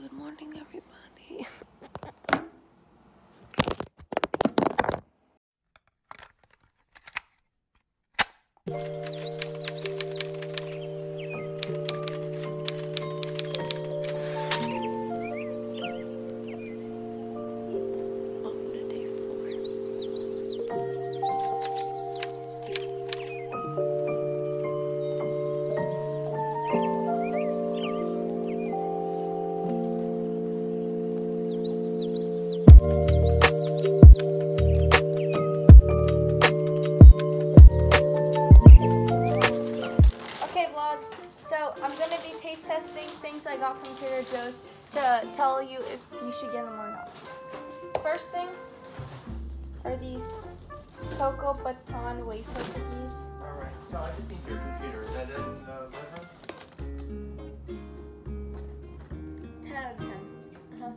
Good morning, everybody. I got from Trader Joe's to tell you if you should get them or not. First thing are these cocoa baton wafer cookies. Alright, no, I just need your computer. Is that in the uh, living room? 10 out of 10. Uh-huh.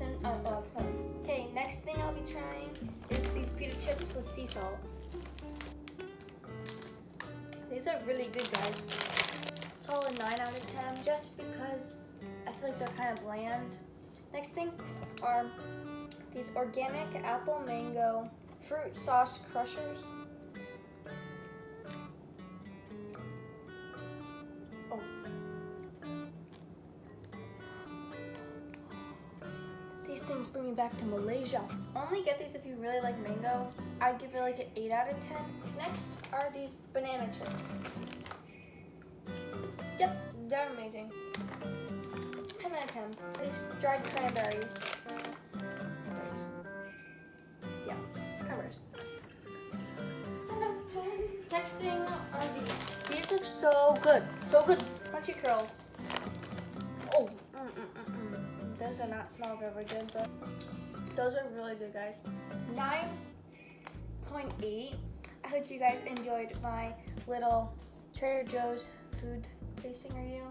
10 out of 10. Okay, next thing I'll be trying is these pita chips with sea salt. These are really good, guys. Solid 9 out of 10, just because I feel like they're kind of bland. Next thing are these organic apple mango fruit sauce crushers. Oh. These things bring me back to Malaysia. Only get these if you really like mango. I'd give it like an 8 out of 10. Next are these banana chips. Yep, they're amazing. 10 out of 10. These dried cranberries. Yeah, covers. 10 out of 10. Next thing are these. These look so good. So good. Crunchy curls. Oh, mm, mm, mm, mm. those are not smell very good, but those are really good, guys. 9.8. I hope you guys enjoyed my little Trader Joe's food tasting review.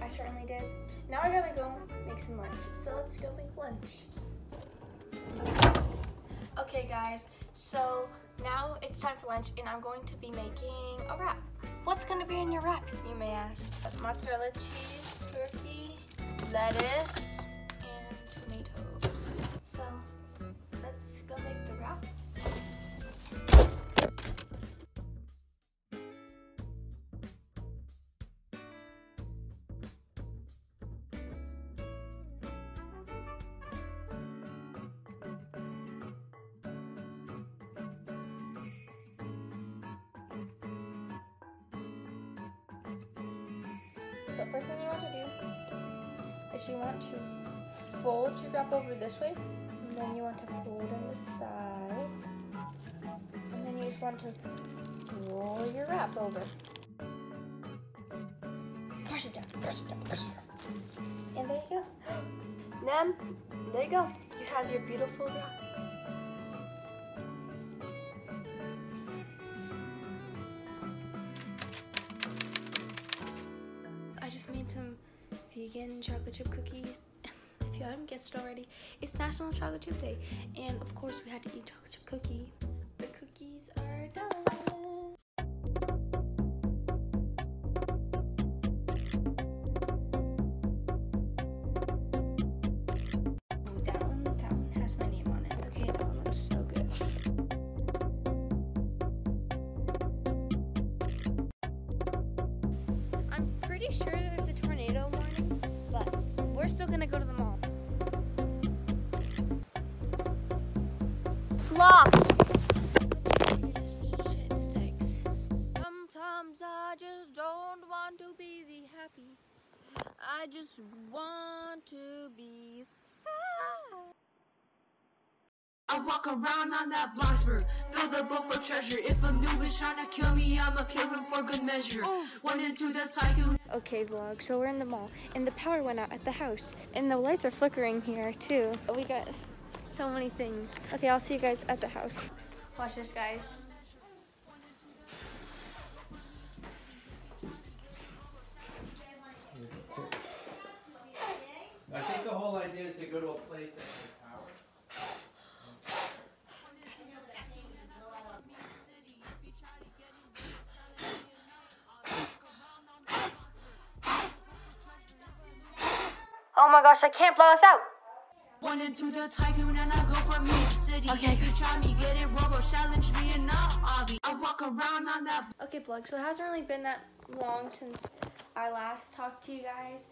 I certainly did. Now I gotta go make some lunch. So let's go make lunch. Okay, guys. So now it's time for lunch, and I'm going to be making a wrap. What's gonna be in your wrap, you may ask? Mozzarella cheese, turkey, lettuce, and tomatoes. So let's go make So first thing you want to do is you want to fold your wrap over this way, and then you want to fold on the sides, and then you just want to roll your wrap over. Press it down, press it down, press it down. And there you go. Then, there you go. You have your beautiful wrap. Vegan chocolate chip cookies. If you haven't guessed it already, it's National Chocolate Chip Day. And of course, we had to eat chocolate chip cookie. It's locked. Shit stinks. Sometimes I just don't want to be the happy. I just want to be sad. I walk around on that Bloxburg, build a boat for treasure. If a noob is trying to kill me, I'ma kill him for good measure. One into the tycoon. Okay, vlog. So we're in the mall, and the power went out at the house, and the lights are flickering here too. We got so many things. Okay, I'll see you guys at the house. Watch this, guys. I think the whole idea is to go to a place that has power. Oh my gosh, I can't blow this out. One into the tycoon and I go for New York City. Okay. If you try me, get it, robo challenge me and I'll be. I walk around on that Okay, vlog. So it hasn't really been that long since I last talked to you guys,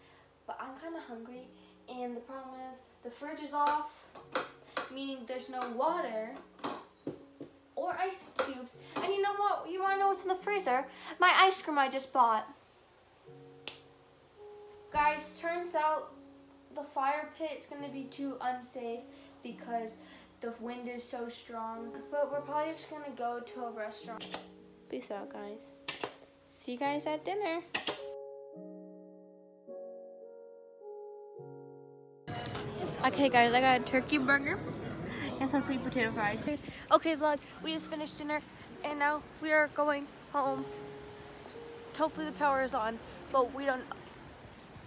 but I'm kind of hungry, and the problem is the fridge is off, meaning there's no water or ice cubes. And you know what? You want to know what's in the freezer? My ice cream I just bought. Guys, turns out the fire pit is gonna be too unsafe because the wind is so strong. But we're probably just gonna go to a restaurant. Peace out, guys. See you guys at dinner. Okay, guys, I got a turkey burger and some sweet potato fries. Okay, vlog, we just finished dinner and now we are going home. Hopefully the power is on, but we don't.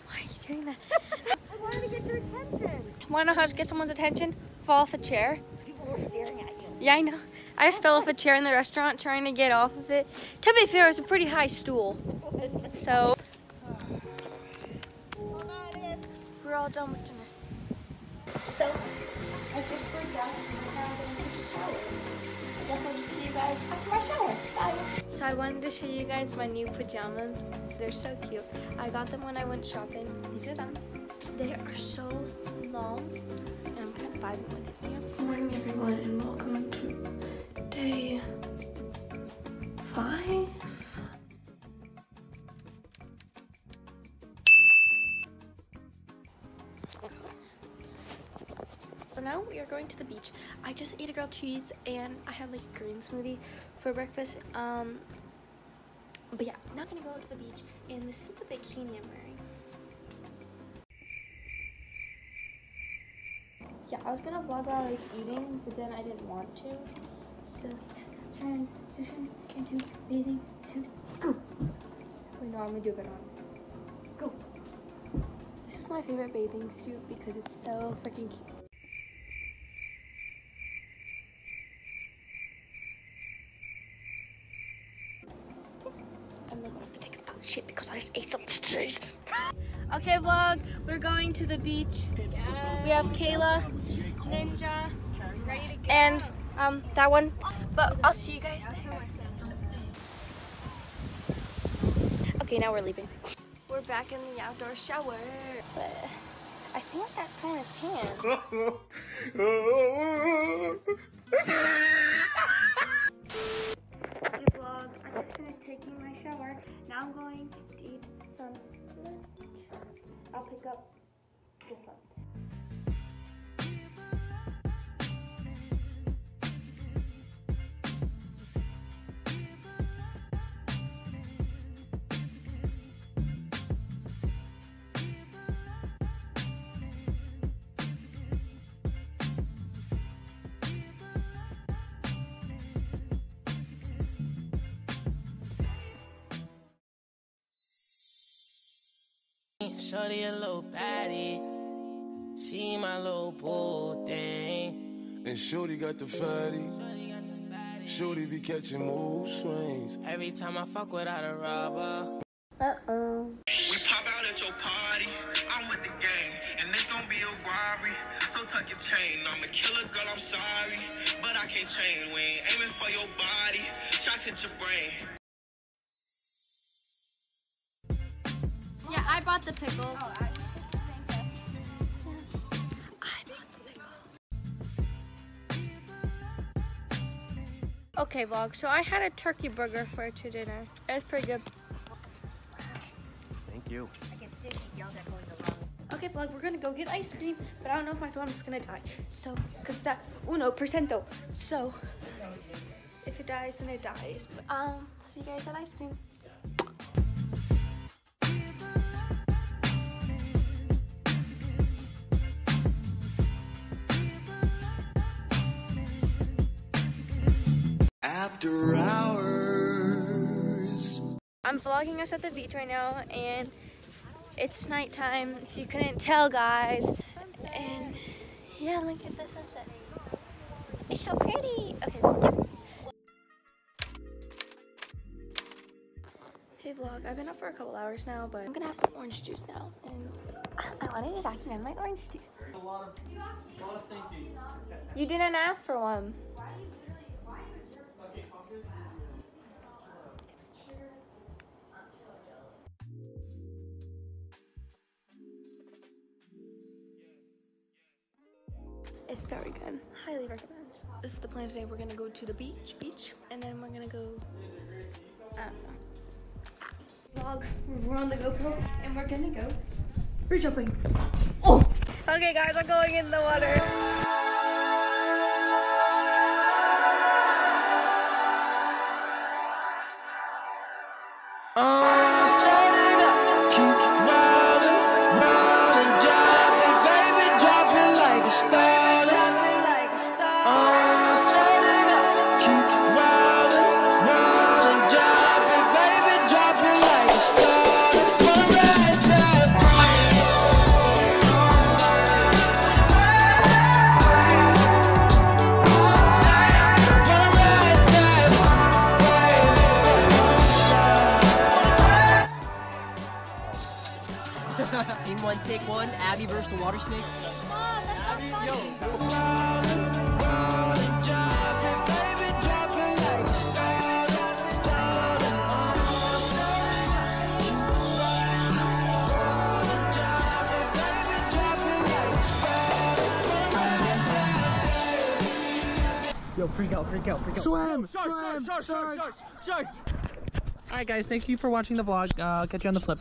Why are you doing that? I to get your attention. Want to know how to get someone's attention? Fall off a chair. People were staring at you. Yeah, I know. I just fell off a chair in the restaurant trying to get off of it. To be fair, it's a pretty high stool. So, we're all done with dinner. So, I just forgot and now I'm going to take a shower. I guess I'll just see you guys after my shower. Bye. So I wanted to show you guys my new pajamas. They're so cute. I got them when I went shopping. These are them. They are so long and I'm kind of vibing with it. Yeah. Good morning everyone and welcome to day five. So now we are going to the beach. I just ate a grilled cheese and I had like a green smoothie for breakfast. Um, but yeah, I'm not gonna go to the beach and this is the bikini I'm wearing. Yeah, I was gonna vlog while I was eating, but then I didn't want to. So transition into bathing suit. Go! Wait, no, I'm gonna do it one. Go! This is my favorite bathing suit because it's so freaking cute. I'm not gonna have to take a fat shit because I just ate some cheese. Okay, vlog, we're going to the beach. We have Kayla, Ninja, and um that one. But I'll see you guys there. Okay, now we're leaving. We're back in the outdoor shower. But I think I got kind of tan. Hey vlog, I just finished taking my shower. Now I'm going to eat some. I'll pick up this one. Shorty a little baddie. She my little boo thing. And Shorty got the fatty. Shorty be catching mood swings. Every time I fuck without a rubber. Uh-oh. We pop out at your party. I'm with the gang, and this gon' be a robbery. So tuck your chain. I'm a killer, girl. I'm sorry, but I can't change. We ain't aiming for your body. Shots hit your brain. I bought the pickle. Oh, I, I bought the pickle. Okay, vlog. So I had a turkey burger for to dinner. It was pretty good. Thank you. Okay, vlog. We're gonna go get ice cream, but I don't know if my phone is gonna die. So, cause it's at uno percento. So, if it dies, then it dies. But, um, see you guys at ice cream. After hours. I'm vlogging us at the beach right now, and it's nighttime. If you couldn't tell, guys. And yeah, look at the sunset. It's so pretty. Okay. Hey vlog, I've been up for a couple hours now, but I'm gonna have some orange juice now. And I wanted to document my orange juice. A lot of, a lot of thinking. You didn't ask for one. It's very good. Highly recommend. This is the plan today. We're gonna go to the beach, beach, and then we're gonna go. I don't know. Vlog. We're on the GoPro, and we're gonna go. We're jumping. Oh. Okay, guys, I'm going in the water. Scene one, take one. Abbie versus the water snakes. Yo, freak out, freak out, freak out. Swim! Swim! Shark! shark, shark! All right, guys. Thank you for watching the vlog. Uh, I'll catch you on the flip.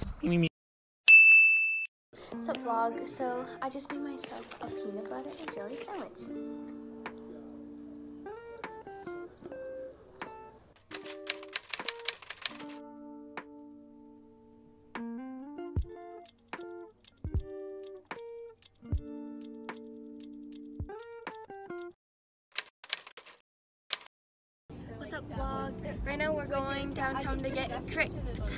What's up, vlog? So I just made myself a peanut butter and jelly sandwich. What's up, vlog? Right now we're going downtown to get crepes.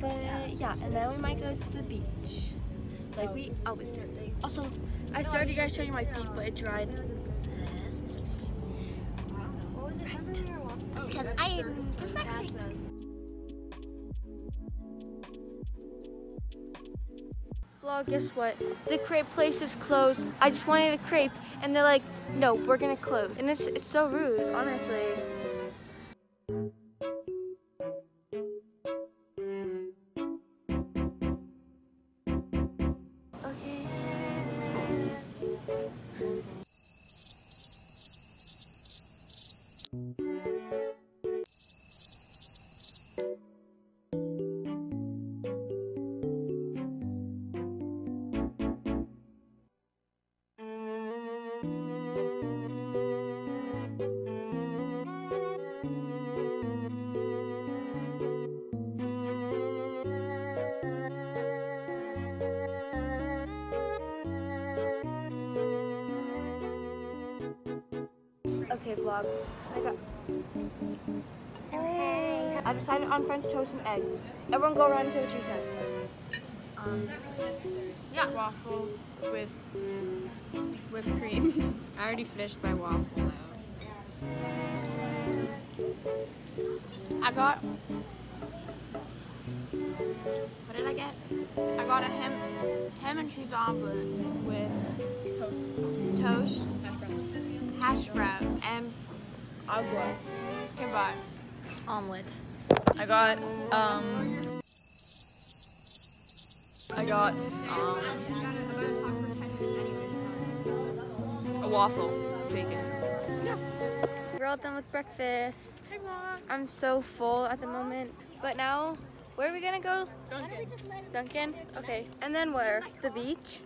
But yeah, and then we might go to the beach. Like we always do. Also, I started you guys showing my feet, but it dried. That's because I am dyslexic. Vlog, guess what? The crepe place is closed. I just wanted a crepe, and they're like, no, we're gonna close. And it's it's so rude, honestly. Vlog. I got. Hey. I decided on French toast and eggs. Everyone go around and say what you said. Um, yeah, waffle with whipped cream. I already finished my waffle. I got. What did I get? I got a ham, ham and cheese omelet with toast, toast, hash brown, and agua. Okay, bye. Omelet. I got um. I got um. A waffle, bacon. Yeah. We're all done with breakfast. I'm so full at the moment. But now, where are we gonna go? Dunkin'. Duncan? Okay. And then where? The beach?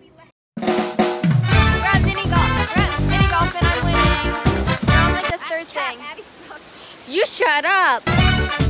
We're at mini golf. We're at mini golf and I'm winning. On like the. You shut up.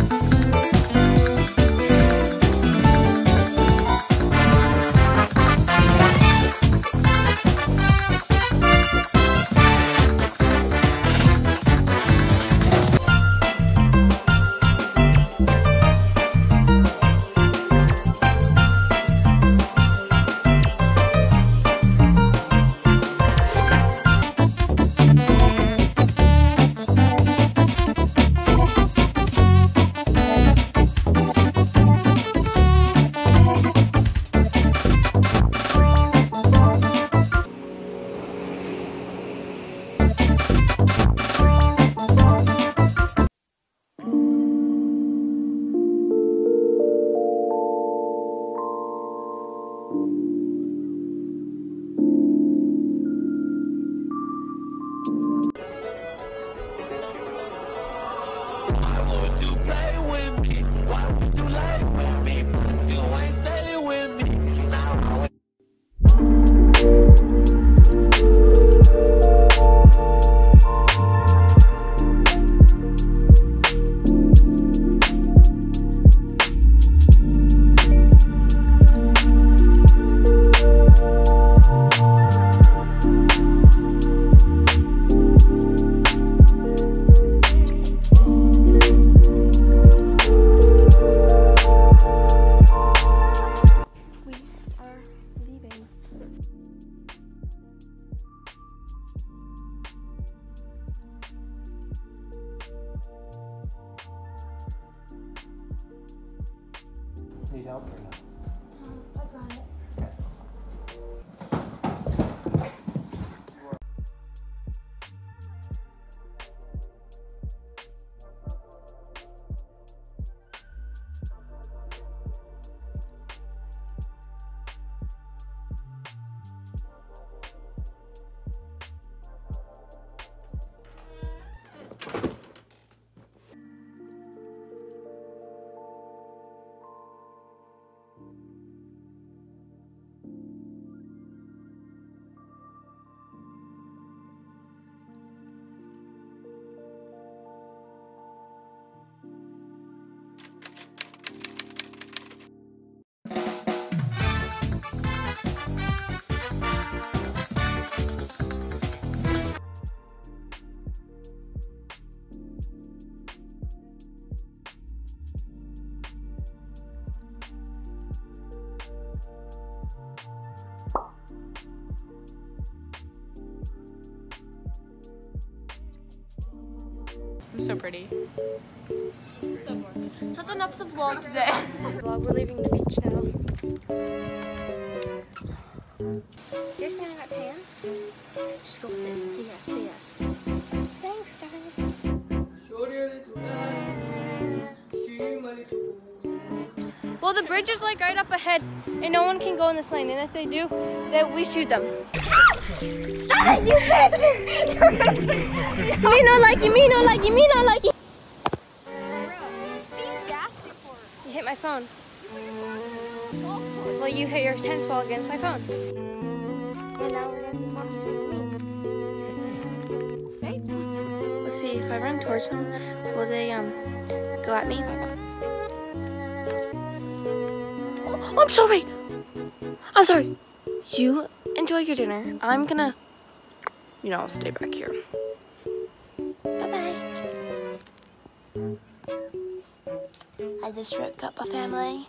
So pretty. So that's enough of the vlog today. vlog, we're leaving the beach now. You're standing at tan? Just go with it. Say yes, say yes. Thanks, guys. Well, the bridge is like right up ahead, and no one can go in this lane. And if they do, then we shoot them. Stop it, you bitch! me no like you, me no like you, me no like you. You hit my phone. Well, you hit your tennis ball against my phone. And now we're gonna me. Right? Let's see if I run towards them. Will they um go at me? Oh, I'm sorry. I'm sorry. You enjoy your dinner. I'm gonna, you know, stay back here. Bye bye. I just woke up a family.